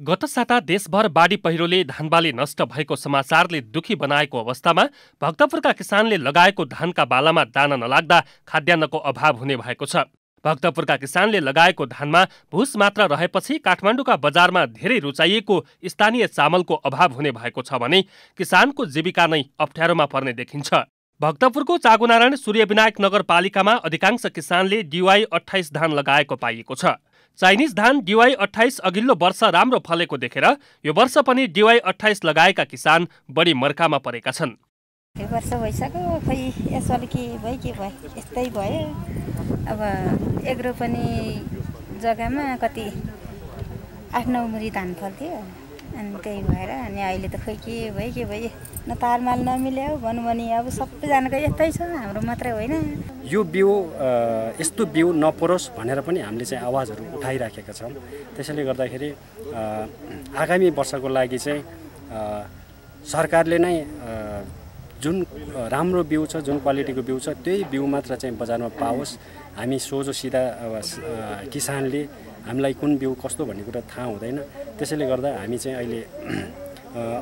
गत साता देशभर बाढी पहिरोले धानबाली नष्ट भएको समाचारले दुखी बनाएको अवस्थामा भक्तपुरका किसानले लगाएको धानका बालामा दाना नलाग्दा खाद्यान्नको अभाव हुने भएको छ। भक्तपुरका किसानले लगाएको धानमा भुस मात्र रहेपछि काठमाडौँका बजारमा धेरै रुचाइएको स्थानीय चामलको अभाव हुने भएको छ भने किसानको जीविका नै अप्ठ्यारोमा पर्ने देखिन्छ। भक्तपुरको चागुनारायण सूर्यविनायक नगरपालिकामा अधिकांश किसानले डिवाई अठाइस धान लगाएको पाइएको छ। चाइनिज धान डिवाई अठाइस अघिल्लो वर्ष राम्रो फलेको देखेर यो वर्ष पनि डिवाई अठाइस लगाएका किसान बढी मर्कामा परेका छन्। वर्ष भइसक्यो खोइ यसपालि के भयो के भयो? यस्तै भयो। अब एक रोपनी जग्गामा कति आठ नौ मुरी धान फल्थ्यो। अनि त्यही भएर अनि अहिले त खोइ के भयो के भयो न तालमाल नमिल्यो भनौँ भने अब सबैजनाको यस्तै छ हाम्रो मात्रै होइन। यो बिउ यस्तो बिउ नपरोस् भनेर पनि हामीले चाहिँ आवाजहरू उठाइराखेका छौँ। त्यसैले गर्दाखेरि आगामी वर्षको लागि चाहिँ सरकारले नै जुन राम्रो बिउ छ जुन क्वालिटीको बिउ छ त्यही बिउ मात्र चाहिँ बजारमा पाओस्। हामी सोझो सिधा किसानले हामीलाई कुन बिउ कस्तो भन्ने कुरा थाहा हुँदैन। त्यसैले गर्दा हामी चाहिँ अहिले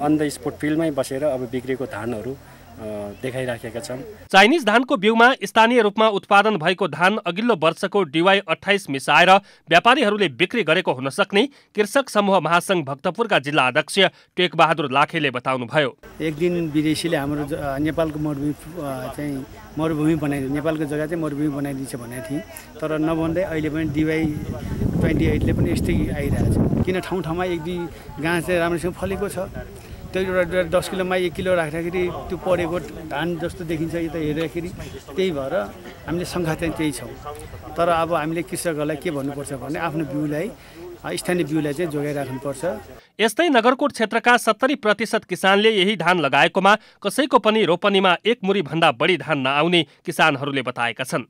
अन द स्पोट फिल्डमै बसेर अब बिग्रेको धानहरू देखाइराखेका छौँ। चाइनिज धानको बिउमा स्थानीय रूपमा उत्पादन भएको धान अघिल्लो वर्षको डिवाई अठाइस मिसाएर व्यापारीहरूले बिक्री गरेको हुन सक्ने कृषक समूह महासङ्घ भक्तपुरका जिल्ला अध्यक्ष टेकबहादुर लाखेले बताउनुभयो। एक दिन विदेशीले हाम्रो नेपालको मरुभूमि चाहिँ मरुभूमि बनाइदियो। नेपालको जग्गा चाहिँ मरुभूमि बनाइदिन्छ भनेको थिएँ। तर नभन्दै अहिले पनि डिवाई ट्वेन्टी एटले पनि यस्तै आइरहेको छ। किन ठाउँ ठाउँमा एक दुई गाँ चाहिँ राम्रोसँग फलेको छ। त्यो एउटा दस किलोमा एक किलो राख्दाखेरि त्यो परेको धान जस्तो देखिन्छ यो त हेर्दाखेरि। त्यही भएर हामीले शङ्का चाहिँ त्यही छौँ। तर अब हामीले कृषकहरूलाई के भन्नुपर्छ भने आफ्नो बिउलाई स्थानीय बिउलाई चाहिँ जोगाइराख्नुपर्छ। यस्तै नगरकोट क्षेत्रका सत्तरी प्रतिशत किसानले यही धान लगाएकोमा कसैको पनि रोपनीमा एक मुरी भन्दा बढी धान नआउने किसानहरूले बताएका छन्।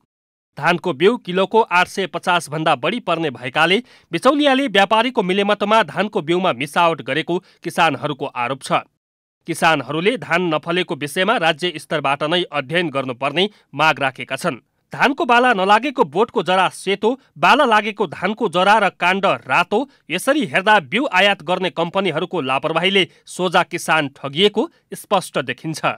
धानको बिउ किलोको आठ सय पचास भन्दा बढी पर्ने भएकाले बिचौलियाले व्यापारीको मिलेमतोमा धानको बिउमा मिसावट गरेको किसानहरूको आरोप छ। किसानहरूले धान नफलेको विषयमा राज्य स्तरबाट नै अध्ययन गर्नुपर्ने माग राखेका छन्। धानको बाला नलागेको बोटको जरा सेतो बाला लागेको धानको जरा र काण्ड रातो यसरी हेर्दा बिउ आयात गर्ने कम्पनीहरूको लापरवाहीले सोझा किसान ठगिएको स्पष्ट देखिन्छ।